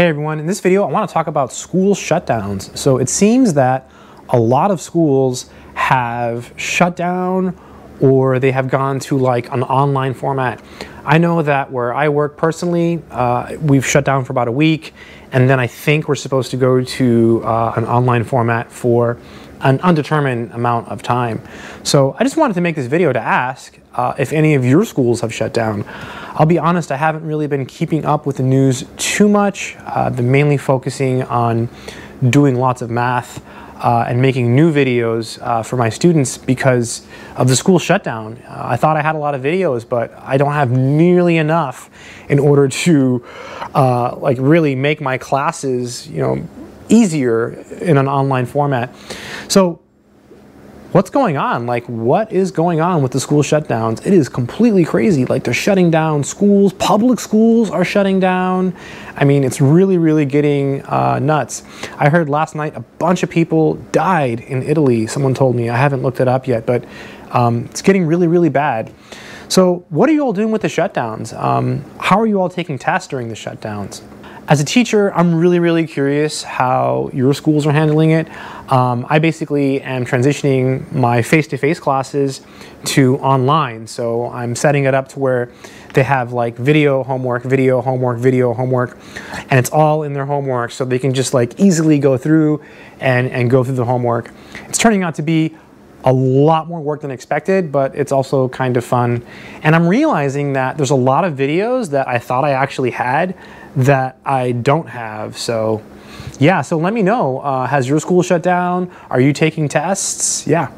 Hey everyone, in this video I want to talk about school shutdowns. So it seems that a lot of schools have shut down or they have gone to like an online format. I know that where I work personally, uh, we've shut down for about a week and then I think we're supposed to go to uh, an online format for an undetermined amount of time. So I just wanted to make this video to ask uh, if any of your schools have shut down. I'll be honest, I haven't really been keeping up with the news too much. Uh, I've been mainly focusing on doing lots of math uh, and making new videos uh, for my students because of the school shutdown. Uh, I thought I had a lot of videos, but I don't have nearly enough in order to uh, like really make my classes, you know, easier in an online format. So what's going on? Like, what is going on with the school shutdowns? It is completely crazy. Like, they're shutting down schools. Public schools are shutting down. I mean, it's really, really getting uh, nuts. I heard last night a bunch of people died in Italy. Someone told me. I haven't looked it up yet, but um, it's getting really, really bad. So, what are you all doing with the shutdowns? Um, how are you all taking tests during the shutdowns? As a teacher, I'm really, really curious how your schools are handling it. Um, I basically am transitioning my face-to-face -face classes to online. So I'm setting it up to where they have like video homework, video homework, video homework, and it's all in their homework so they can just like easily go through and, and go through the homework. It's turning out to be a lot more work than expected, but it's also kind of fun. And I'm realizing that there's a lot of videos that I thought I actually had that I don't have. So yeah, so let me know. Uh, has your school shut down? Are you taking tests? Yeah.